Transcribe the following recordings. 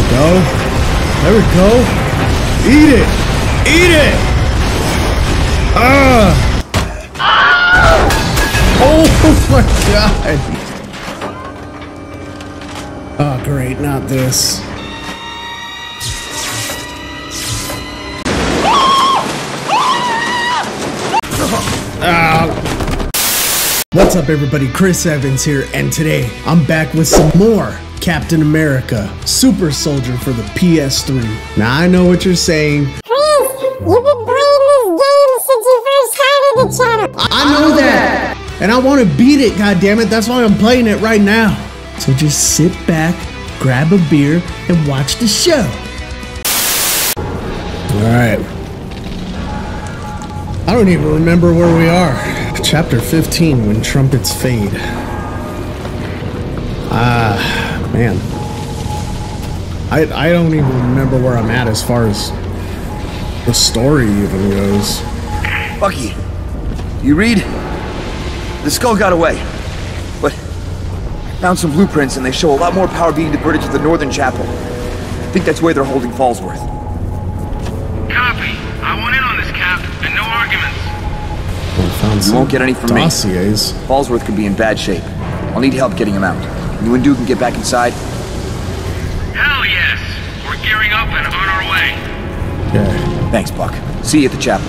we go. There we go. Eat it. Eat it. Ah. Oh my god. Oh, great. Not this. Ah. What's up, everybody? Chris Evans here, and today I'm back with some more Captain America Super Soldier for the PS3. Now, I know what you're saying. Chris, you've been playing this game since you first started the channel. I know that. And I want to beat it, God damn it! That's why I'm playing it right now. So just sit back, grab a beer, and watch the show. Alright. I don't even remember where we are. Chapter 15 When Trumpets Fade. Ah, man. I, I don't even remember where I'm at as far as the story even goes. Bucky, you read? The skull got away, but I found some blueprints and they show a lot more power being diverted to the northern chapel. I think that's where they're holding Falsworth. I found You won't get any from me. dossiers. Falsworth could be in bad shape. I'll need help getting him out. You and Duke can get back inside. Hell yes. We're gearing up and on our way. Okay, Thanks, Buck. See you at the chapel.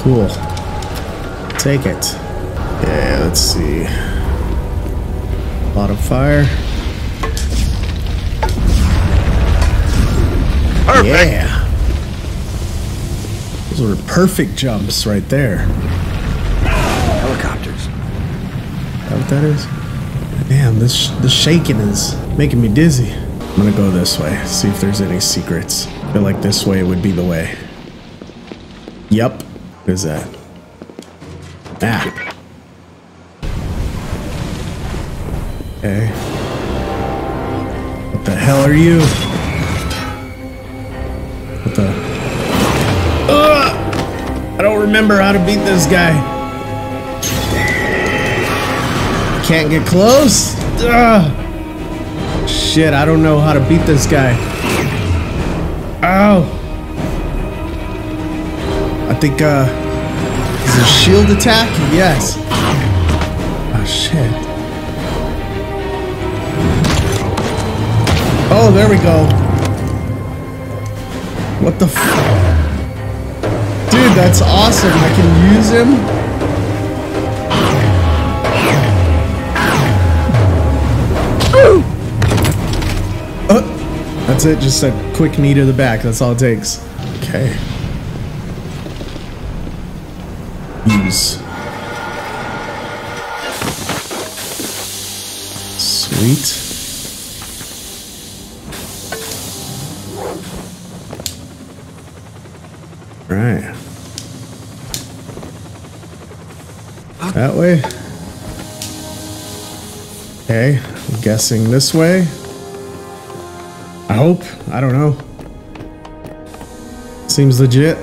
cool. Take it. Yeah, let's see. Lot of fire. Perfect. Yeah. Those were perfect jumps right there. That what that is? Man, this this shaking is making me dizzy. I'm gonna go this way, see if there's any secrets. I feel like this way would be the way. Yep. What is that? Ah. Okay. What the hell are you? What the? Ugh! I don't remember how to beat this guy. Can't get close. Ugh. Shit, I don't know how to beat this guy. Ow. I think, uh, is it a shield attack? Yes. Oh, shit. Oh, there we go. What the Dude, that's awesome. I can use him. Uh, That's it, just a quick knee to the back. That's all it takes. Okay. Use. Sweet. Right. That way. Okay, I'm guessing this way. I hope. I don't know. Seems legit.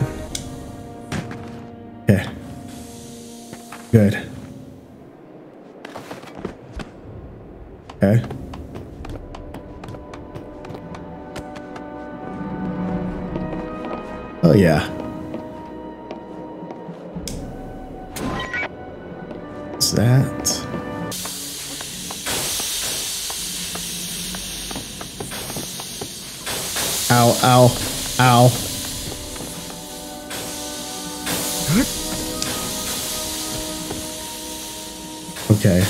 Ow, ow, ow. Okay.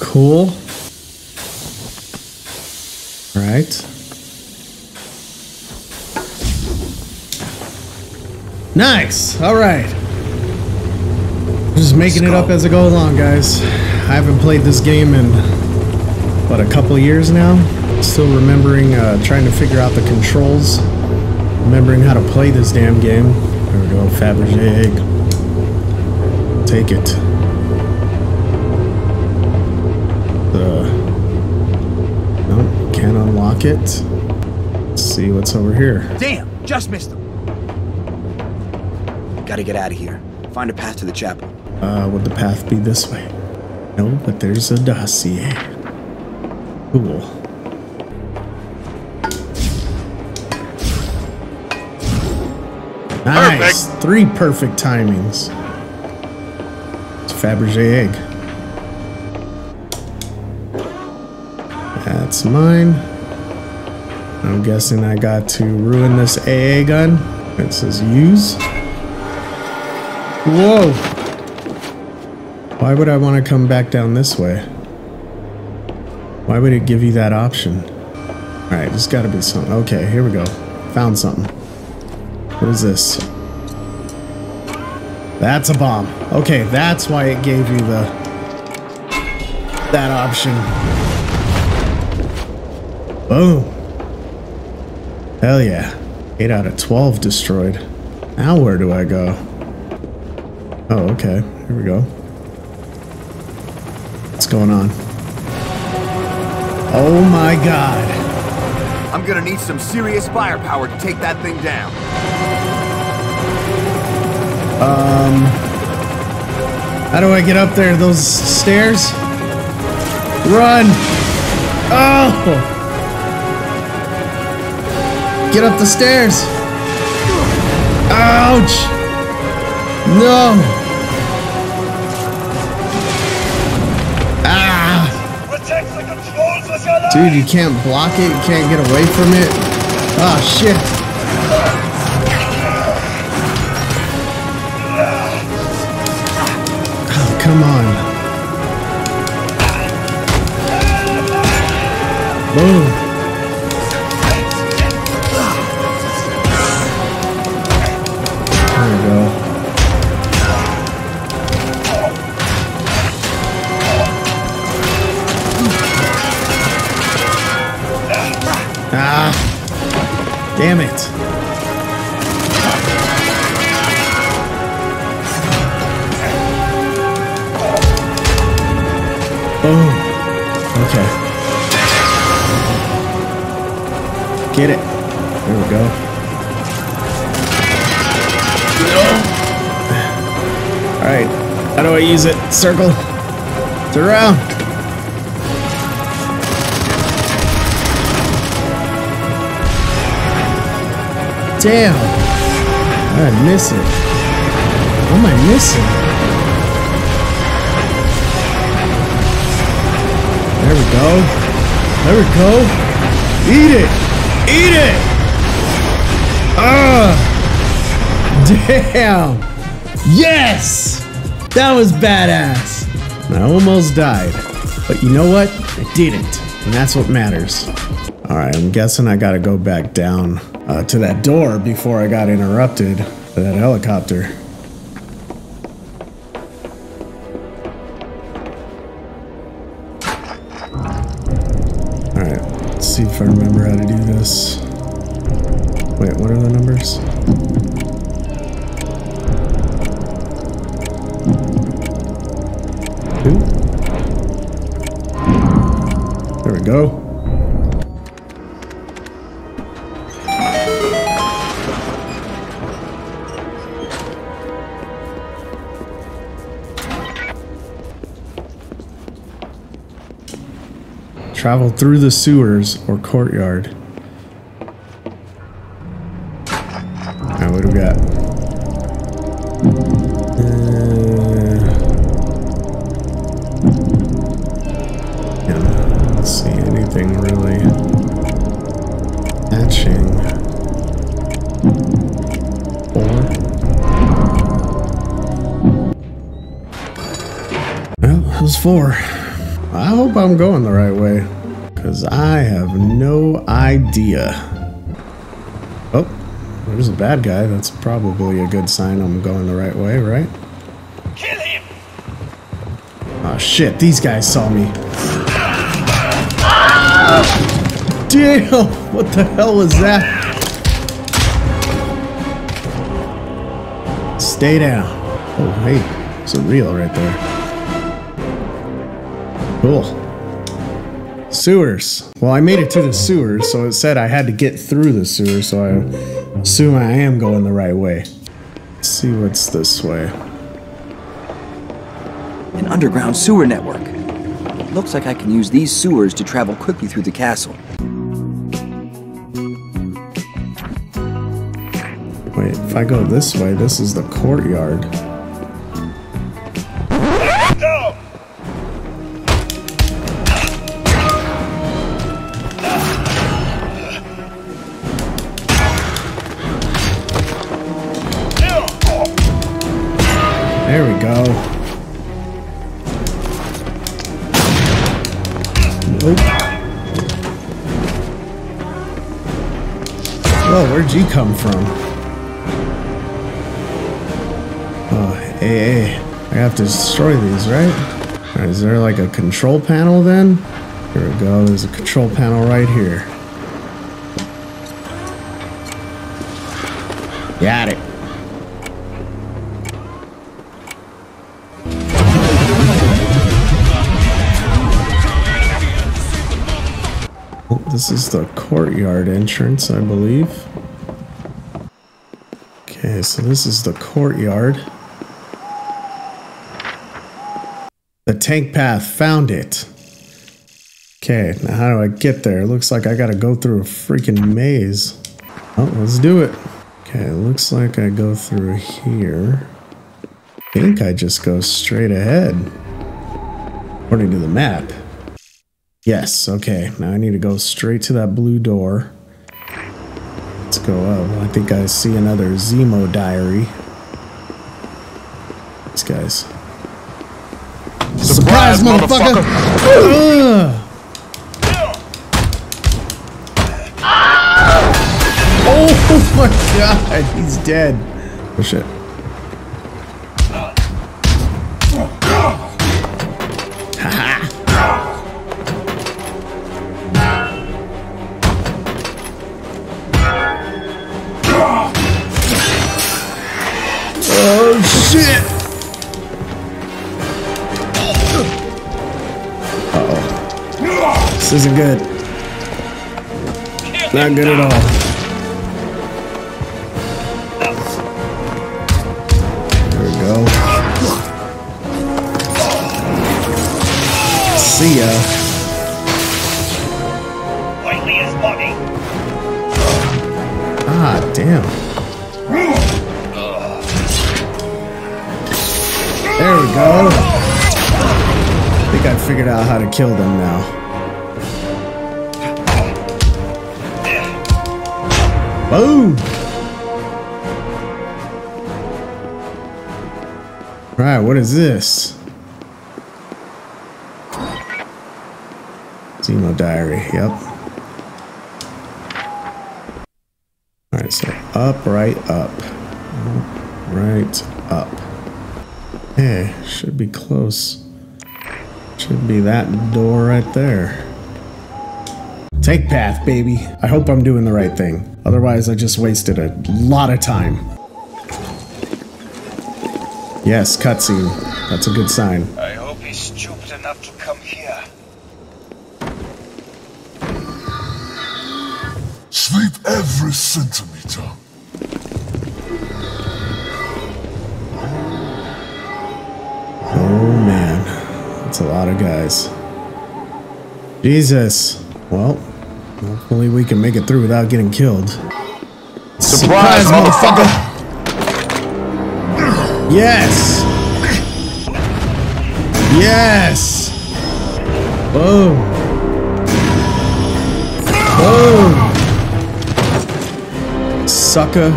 Cool. All right. Nice. All right. Just making it up as I go along, guys. I haven't played this game in, what, a couple years now? Still remembering, uh, trying to figure out the controls. Remembering how to play this damn game. There we go, Fabergé egg. Take it. The... Nope, can't unlock it. Let's see what's over here. Damn! Just missed them. Gotta get out of here. Find a path to the chapel. Uh, would the path be this way? No, but there's a dossier. Cool. Nice. Three perfect timings. It's Fabergé egg. That's mine. I'm guessing I got to ruin this AA gun. It says use. Whoa! Why would I want to come back down this way? Why would it give you that option? Alright, there's gotta be something. Okay, here we go. Found something. What is this? That's a bomb. Okay, that's why it gave you the... that option. Boom. Hell yeah. 8 out of 12 destroyed. Now where do I go? Oh, okay. Here we go. What's going on? Oh my god. I'm gonna need some serious firepower to take that thing down. Um... How do I get up there? Those stairs? Run! Oh! Get up the stairs! Ouch! No! Dude, you can't block it, you can't get away from it. Oh shit! Oh, come on. Boom. Ah! Damn it! Boom. Okay. Get it. There we go. Alright. How do I use it? Circle. It's around. Damn. I miss it. What am I missing? There we go. There we go. Eat it. Eat it. Ah. Damn! Yes! That was badass! I almost died. But you know what? I didn't. And that's what matters. Alright, I'm guessing I gotta go back down uh, to that door before I got interrupted by that helicopter. Alright, let's see if I remember how to do this. Wait, what are the numbers? Two. There we go. Travel through the sewers or courtyard. Now what do we got? Uh, yeah, I don't see anything really hatching. Four. Well, it was four. I hope I'm going the right way. Because I have no idea. Oh, there's a bad guy. That's probably a good sign I'm going the right way, right? Kill him! Oh shit, these guys saw me. Damn! What the hell was that? Stay down. Oh, hey, it's a reel right there. Cool. Sewers. Well, I made it to the sewers, so it said I had to get through the sewers, so I assume I am going the right way. Let's see what's this way. An underground sewer network. Looks like I can use these sewers to travel quickly through the castle. Wait, if I go this way, this is the courtyard. Destroy these, right? Is there like a control panel then? Here we go, there's a control panel right here. Got it. Oh, This is the courtyard entrance, I believe. Okay, so this is the courtyard. The tank path, found it. Okay, now how do I get there? It looks like I gotta go through a freaking maze. Oh, let's do it. Okay, it looks like I go through here. I think I just go straight ahead. According to the map. Yes, okay. Now I need to go straight to that blue door. Let's go up. I think I see another Zemo diary. These guys. Surprise, motherfucker! Ugh. Oh my god, he's dead. Oh shit. This isn't good. Not good at all. There we go. See ya. Ah, damn. There we go. I think I figured out how to kill them now. Boom! Alright, what is this? Zemo Diary, yep. Alright, so up, right, up. Right, up. Hey, should be close. Should be that door right there. Take path, baby. I hope I'm doing the right thing. Otherwise, I just wasted a lot of time. Yes, cutscene. That's a good sign. I hope he's stupid enough to come here. Sleep every centimeter. Oh man, that's a lot of guys. Jesus. Well, hopefully we can make it through without getting killed. Surprise, motherfucker! Yes! Yes! Boom! Boom! Sucker.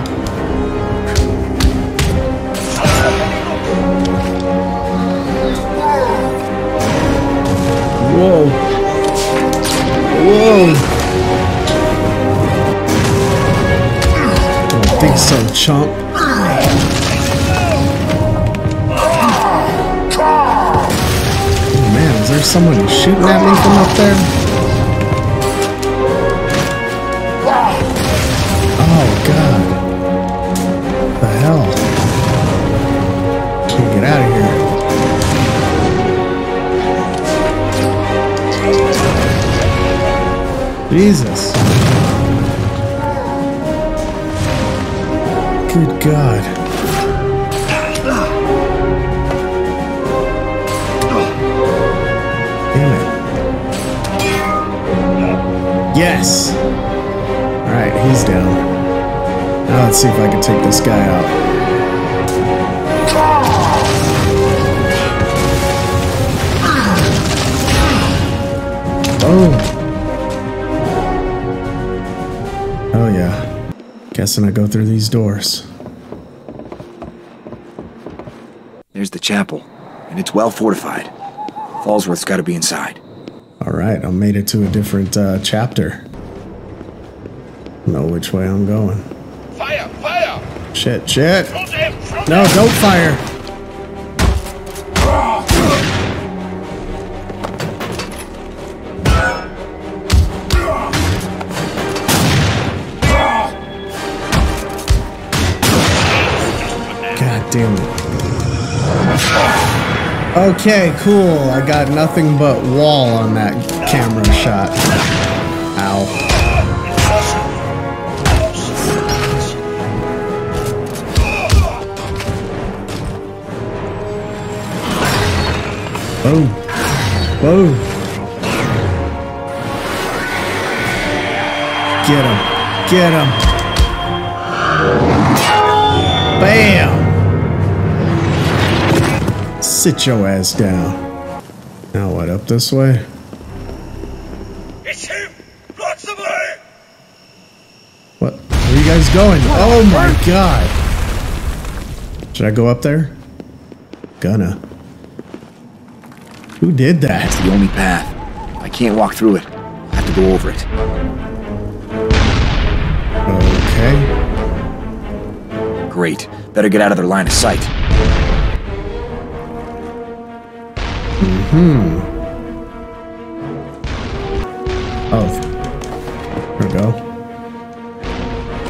Whoa. Whoa. I don't think so, chump. Oh man, is there someone shooting at me from up there? Oh god. What the hell? Can't get out of here. Jesus. Good God. Damn it. Yes! Alright, he's down. Now let's see if I can take this guy out. Oh. Oh yeah. Guessing I go through these doors. There's the chapel, and it's well fortified. Falsworth's got to be inside. Alright, I made it to a different uh, chapter. Know which way I'm going. Fire! Fire! Shit, shit! Shoot him! Shoot No, don't fire! Okay, cool. I got nothing but wall on that camera shot. Ow. Boom. Boom. Get him. Get him. Bam. Sit your ass down. Now what, up this way? It's him! Blocks the way! What? Where are you guys going? Oh my god. Should I go up there? Gonna. Who did that? It's the only path. I can't walk through it. I have to go over it. Okay. Great. Better get out of their line of sight. Hmm. Oh. There we go.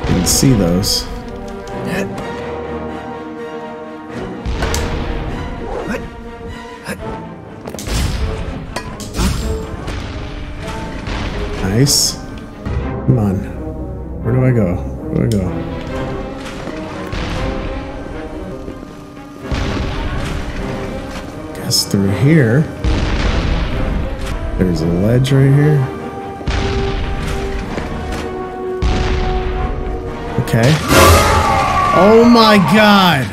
Didn't see those. Nice. Come on. Where do I go? Where do I go? Guess through here. There's a ledge right here. Okay. Oh my god!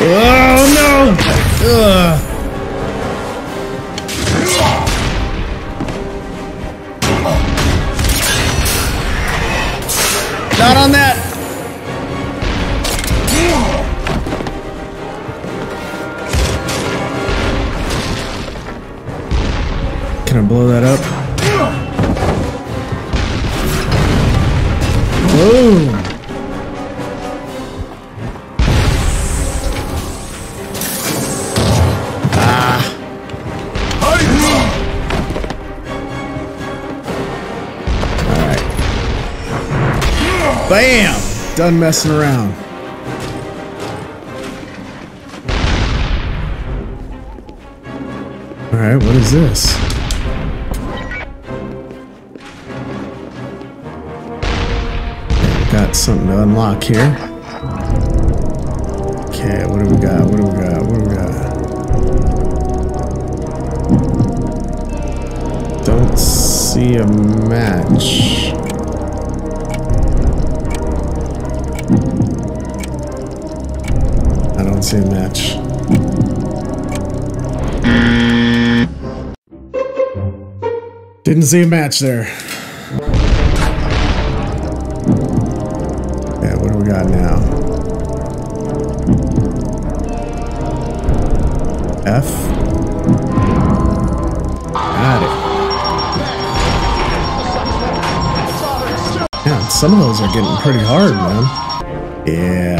Oh no! Ugh. That up? Boom! Ah. Bam! Done messing around. Alright, what is this? Something to unlock here. Okay, what do we got? What do we got? What do we got? Don't see a match. I don't see a match. Didn't see a match there. Some of those are getting pretty hard, man. Yeah.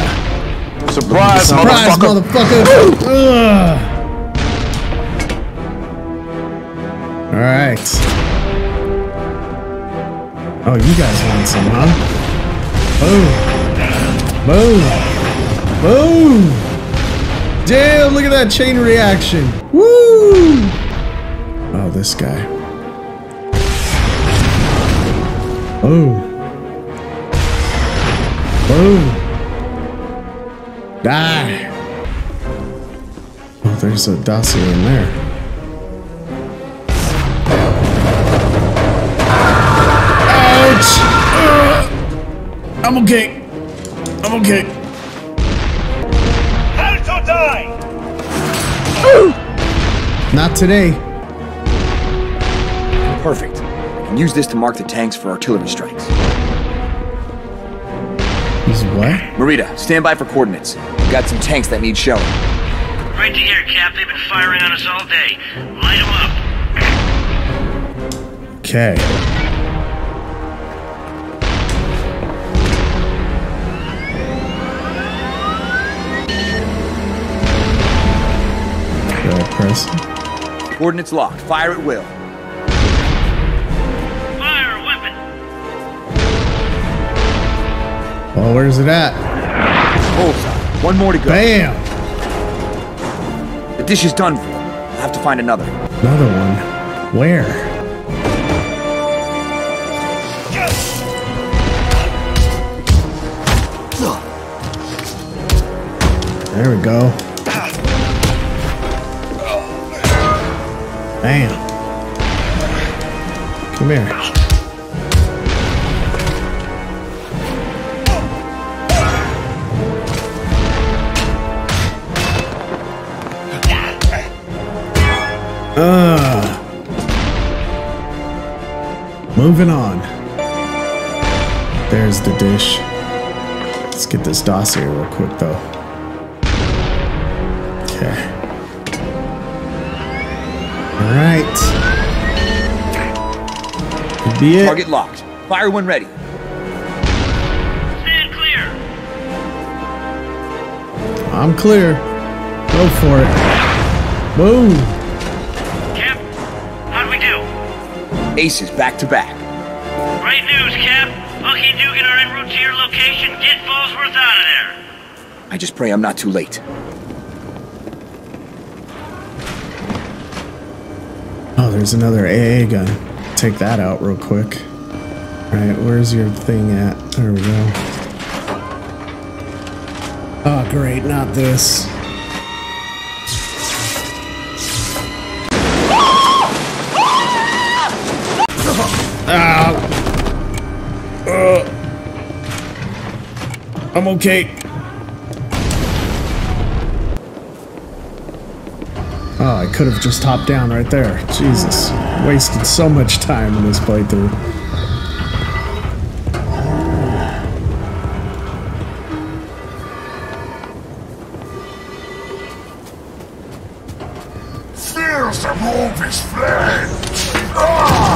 Surprise, Surprise, motherfucker! Ugh. All right. Oh, you guys want some, huh? Boom. Boom. Boom. Damn, look at that chain reaction. Woo! Oh, this guy. Boom. Boom. Die! Oh, there's a dossier in there. Ouch! Ugh. I'm okay. I'm okay. How to die! Not today. Perfect. I can use this to mark the tanks for artillery strikes. What? Marita, stand by for coordinates. We've got some tanks that need showing. Right to here, Cap. They've been firing on us all day. Light them up. Okay. Do press? Coordinates locked. Fire at will. Well, where's it at? Bullseye. One more to go. Bam! The dish is done for. I'll have to find another. Another one. Where? There we go. Bam. Come here. Uh. Moving on. There's the dish. Let's get this dossier real quick, though. Okay. All right. Could be it. Target locked. Fire when ready. Stand clear. I'm clear. Go for it. Boom. Aces back to back. Great news, Cap. Lucky Dugan are en route to your location. Get Falsworth out of there. I just pray I'm not too late. Oh, there's another AA gun. Take that out real quick. Alright, where's your thing at? There we go. Oh, great, not this. Ah! Uh. I'm okay. Oh, I could have just hopped down right there. Jesus. Wasted so much time in this playthrough. Feel the movie's! Ah! Ah!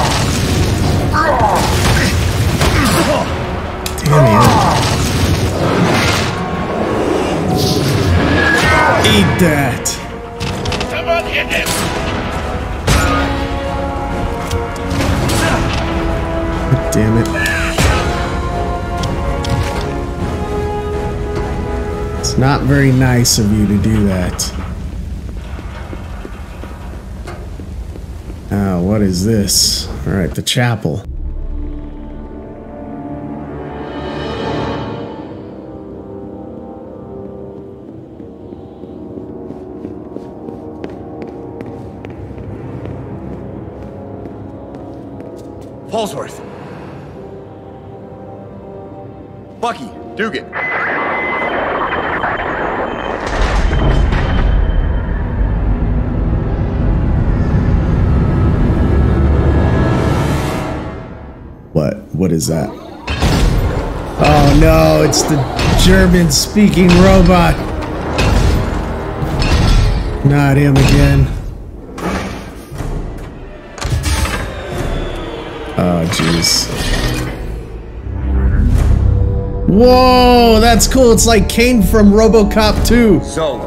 Not very nice of you to do that. Ah, what is this? Alright, the chapel. Is that? Oh no, it's the German speaking robot. Not him again. Oh jeez. Whoa, that's cool. It's like Cain from RoboCop 2. Zola.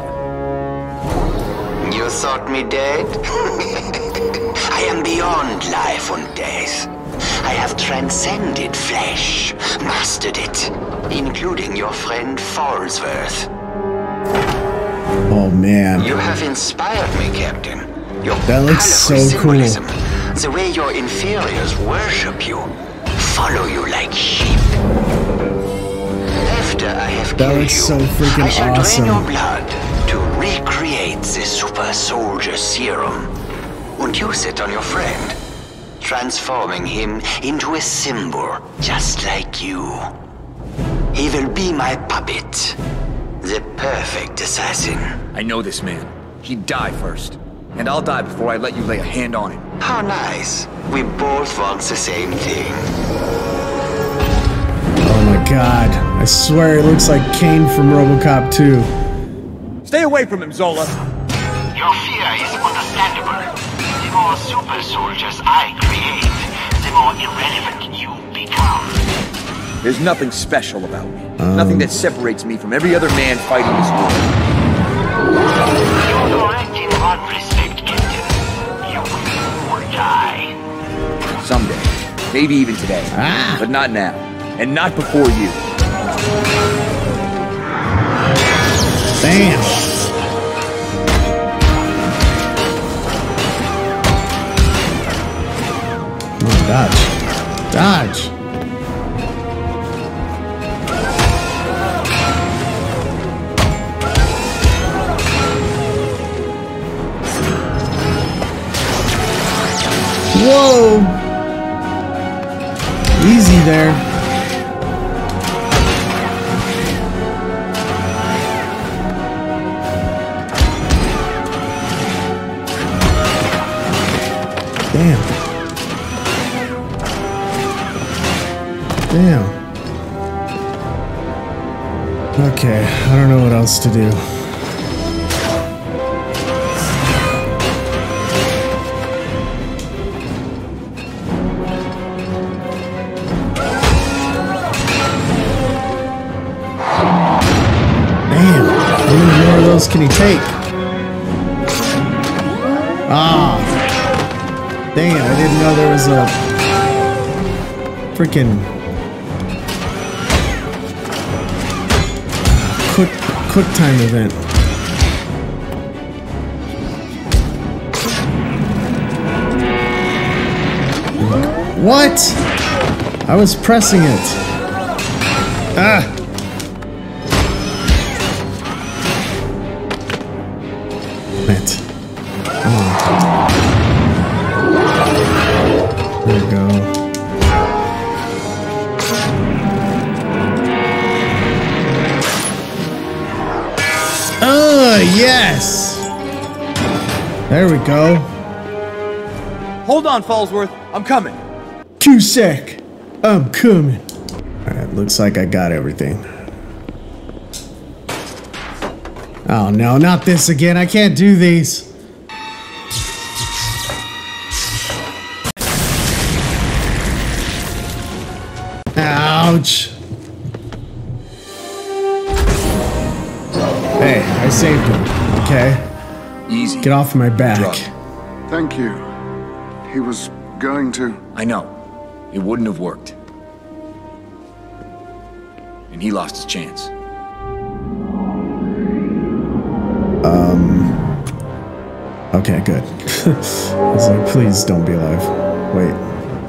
You thought me dead? transcended flesh, mastered it, including your friend Falsworth. Oh man. You have inspired me, Captain. Your That looks so cool. The way your inferiors worship you, follow you like sheep. After I have That killed you, so freaking I shall awesome. drain your blood to recreate the super soldier serum and use it on your friend, transforming him into a symbol just like you. He will be my puppet, the perfect assassin. I know this man. He'd die first. And I'll die before I let you lay a hand on him. How nice. We both want the same thing. Oh my god. I swear it looks like Cain from Robocop 2. Stay away from him, Zola. Your fear is understandable. The more super soldiers I create, the more irrelevant you become. There's nothing special about me. Nothing that separates me from every other man fighting this war. You're correct in one respect, Captain. You will all die. Someday. Maybe even today. Ah. But not now. And not before you. Bam! Dodge. Dodge! Whoa! Easy there. Damn. Okay, I don't know what else to do. Damn. How many more of those can he take? Ah. It, I didn't know there was a freaking quick quick time event. What? I was pressing it. Ah. Yes! There we go. Hold on, Falsworth. I'm coming. Cusack, I'm coming. Alright, looks like I got everything. Oh no, not this again. I can't do these. Ouch. I saved him. Okay? Easy. Get off my back. Drug. Thank you. He was going to. I know. It wouldn't have worked. And he lost his chance. Um. Okay, good. I was like, please don't be alive. Wait.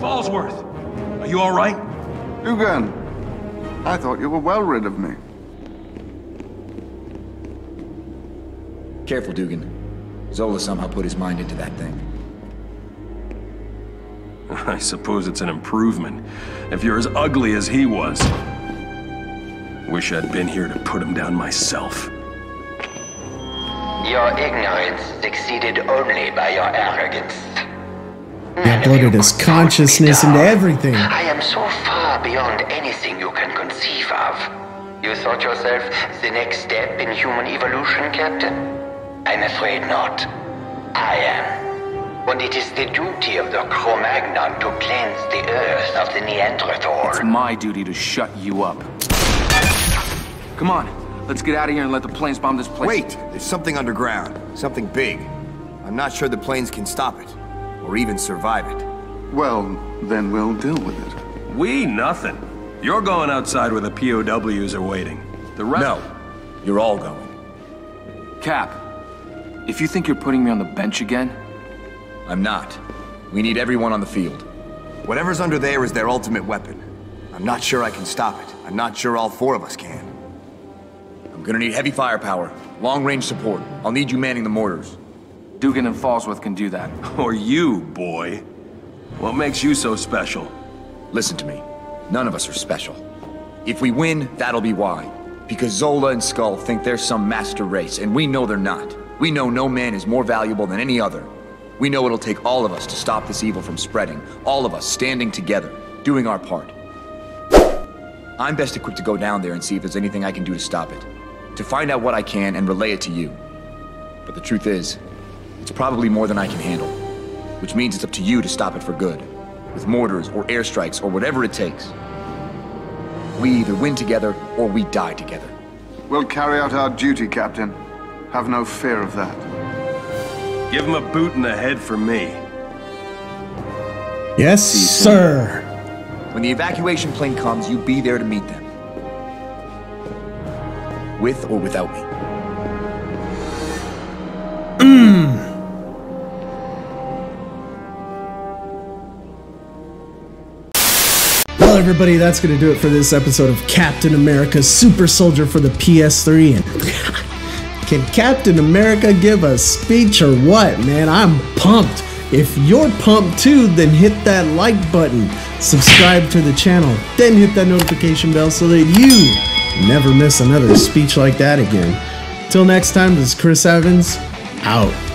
Falsworth, are you all right? Dugan, I thought you were well rid of me. Careful, Dugan. Zola somehow put his mind into that thing. I suppose it's an improvement. If you're as ugly as he was. Wish I'd been here to put him down myself. Your ignorance succeeded only by your arrogance. He uploaded his consciousness into everything. I am so far beyond anything you can conceive of. You thought yourself the next step in human evolution, Captain? I'm afraid not. I am. And it is the duty of the Cro-Magnon to cleanse the earth of the Neanderthal. It's my duty to shut you up. Come on, let's get out of here and let the planes bomb this place. Wait! There's something underground. Something big. I'm not sure the planes can stop it. Or even survive it. Well, then we'll deal with it. We nothing. You're going outside where the POWs are waiting. The rest. No. You're all going. Cap, if you think you're putting me on the bench again, I'm not. We need everyone on the field. Whatever's under there is their ultimate weapon. I'm not sure I can stop it. I'm not sure all four of us can. I'm gonna need heavy firepower, long-range support. I'll need you manning the mortars. Dugan and Falsworth can do that. Or you, boy. What makes you so special? Listen to me. None of us are special. If we win, that'll be why. Because Zola and Skull think they're some master race, and we know they're not. We know no man is more valuable than any other. We know it'll take all of us to stop this evil from spreading. All of us standing together, doing our part. I'm best equipped to go down there and see if there's anything I can do to stop it. To find out what I can and relay it to you. But the truth is, it's probably more than I can handle. Which means it's up to you to stop it for good. With mortars or airstrikes or whatever it takes. We either win together or we die together. We'll carry out our duty, Captain. Have no fear of that. Give him a boot in the head for me. Yes, sir. When the evacuation plane comes, you be there to meet them. With or without me. Hmm. Well, everybody, that's going to do it for this episode of Captain America Super Soldier for the PS3. Can Captain America give a speech or what, man? I'm pumped. If you're pumped too, then hit that like button, subscribe to the channel, then hit that notification bell so that you never miss another speech like that again. Till next time, this is Chris Evans, out.